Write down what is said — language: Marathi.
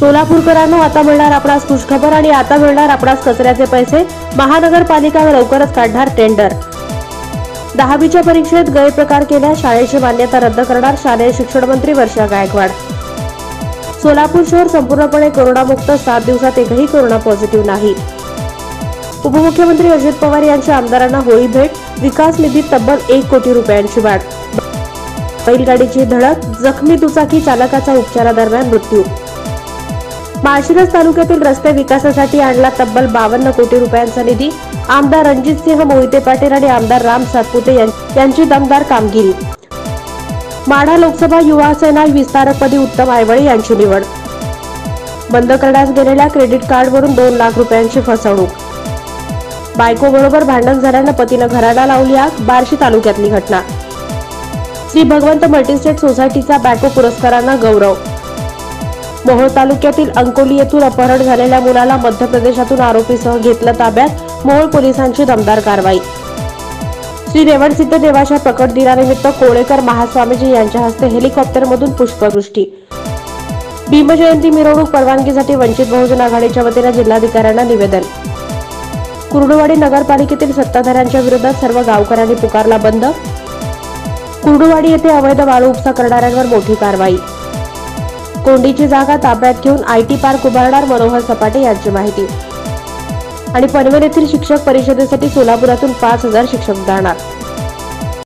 सोलापूरकरांनो आता मिळणार आपणास खुशखबर आणि आता मिळणार आपणास कचऱ्याचे पैसे. महानगरपालिका लवकरच काढणार टेंडर. दहावीच्या परीक्षेत गैरप्रकार केल्यास शाळेची मान्यता रद्द करणार शालेय शिक्षण मंत्री वर्षा गायकवाड. सोलापूर शहर संपूर्णपणे कोरोनामुक्त सात दिवसात एकही कोरोना पॉझिटिव्ह नाही. उपमुख्यमंत्री अजित पवार यांच्या आमदारांना होळी भेट विकास निधीत तब्बल एक कोटी रुपयांची वाढ. बैलगाडीची धडक जखमी दुचाकी चालकाचा उपचारादरम्यान मृत्यू. माळशिरस तालुक्यातील रस्ते विकासासाठी आणला तब्बल बावन्न कोटी रुपयांचा निधी. आमदार रणजितसिंह मोहिते पाटील आणि आमदार राम सातपुते यां- यांची दमदार कामगिरी. माढा लोकसभा युवा सेना विस्तारकपदी उत्तम आयवळे यांची निवड. बंद करण्यास गेलेल्या क्रेडिट कार्डवरून दोन लाख रुपयांची फसवणूक. बायकोबरोबर भांडण झाल्यानं पतीनं घराला लावली आग बार्शी तालुक्यातली घटना. श्री भगवंत मल्टीस्टेट सोसायटीचा बॅको पुरस्कारांना गौरव. मोहोळ तालुक्यातील अंकोली येथून अपहरण झालेल्या मुलाला मध्य प्रदेशातून आरोपीसह घेतलं ताब्यात. मोहोळ पोलिसांची दमदार कारवाई. श्री रेवणसिद्ध देवाच्या प्रकट दिनानिमित्त कोळेकर महास्वामीजी यांच्या हस्ते हेलिकॉप्टरमधून पुष्पवृष्टी. भीमजयंती मिरवणूक परवानगीसाठी वंचित बहुजन आघाडीच्या वतीनं जिल्हाधिकाऱ्यांना निवेदन. कुर्डुवाडी नगरपालिकेतील सत्ताधाऱ्यांच्या विरोधात सर्व गावकऱ्यांनी पुकारला बंद. कुर्डुवाडी येथे अवैध वाळू उपसा करणाऱ्यांवर मोठी कारवाई. कोंडीची जागा ताब्यात घेऊन आयटी पार्क उभारणार मनोहर सपाटे यांची माहिती. आणि पनवेल येथील शिक्षक परिषदेसाठी सोलापुरातून पाच हजार शिक्षक जाणार